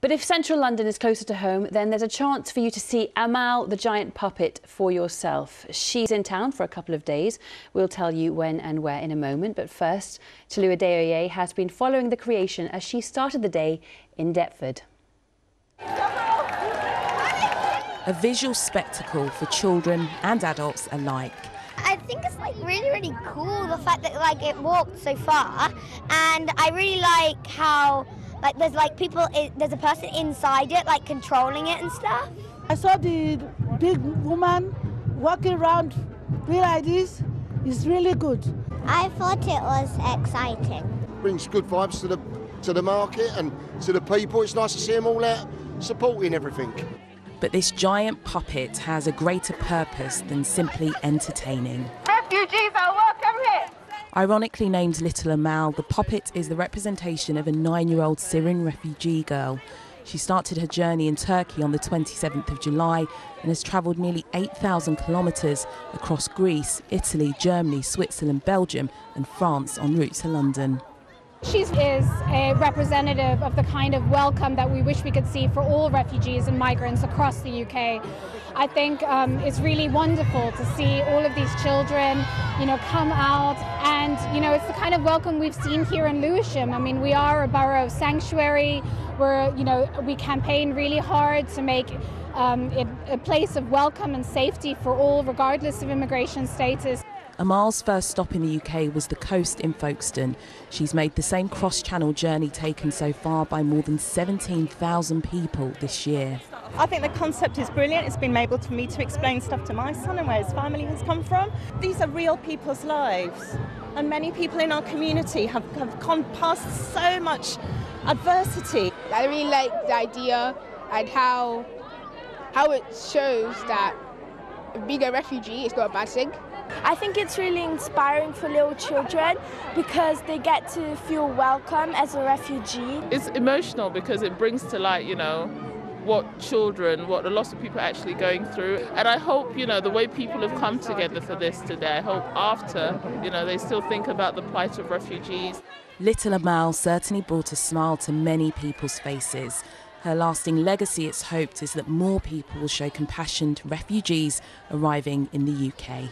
But if central London is closer to home, then there's a chance for you to see Amal, the giant puppet, for yourself. She's in town for a couple of days. We'll tell you when and where in a moment. But first, Tolu Adeoye has been following the creation as she started the day in Deptford. A visual spectacle for children and adults alike. I think it's like really, really cool the fact that like it walked so far, and I really like how like there's like people, there's a person inside it like controlling it and stuff. I saw the big woman walking around like this. It's really good. I thought it was exciting. Brings good vibes to the to the market and to the people. It's nice to see them all out supporting everything. But this giant puppet has a greater purpose than simply entertaining. Refugees are welcome here. Ironically named Little Amal, the puppet is the representation of a nine year old Syrian refugee girl. She started her journey in Turkey on the 27th of July and has travelled nearly 8,000 kilometres across Greece, Italy, Germany, Switzerland, Belgium, and France en route to London. She is a representative of the kind of welcome that we wish we could see for all refugees and migrants across the UK. I think um, it's really wonderful to see all of these children, you know, come out and, you know, it's the kind of welcome we've seen here in Lewisham. I mean, we are a borough of sanctuary. We're, you know, we campaign really hard to make um, it a place of welcome and safety for all, regardless of immigration status. Amal's first stop in the UK was the coast in Folkestone. She's made the same cross channel journey taken so far by more than 17,000 people this year. I think the concept is brilliant. It's been able for me to explain stuff to my son and where his family has come from. These are real people's lives, and many people in our community have, have gone past so much adversity. I really like the idea and how how it shows that being a refugee is not a bad thing. I think it's really inspiring for little children because they get to feel welcome as a refugee. It's emotional because it brings to light, you know, what children, what a lot of people are actually going through. And I hope, you know, the way people have come together for this today, I hope after, you know, they still think about the plight of refugees. Little Amal certainly brought a smile to many people's faces. Her lasting legacy, it's hoped, is that more people will show compassion to refugees arriving in the UK.